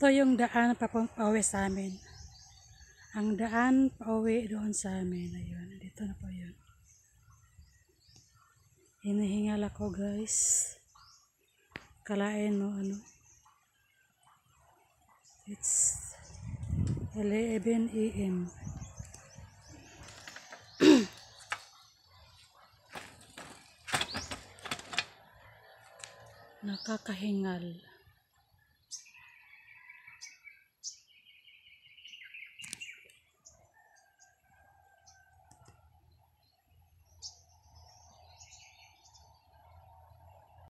Ito yung daan pauwi sa amin. Ang daan pauwi doon sa amin. Ayun, dito na po yun. Hinihingal ako guys. Kalain mo ano. It's 11 a.m. Nakakahingal.